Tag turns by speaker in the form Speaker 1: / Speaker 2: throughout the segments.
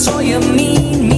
Speaker 1: so you mean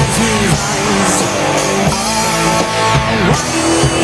Speaker 1: as we rise. Rise.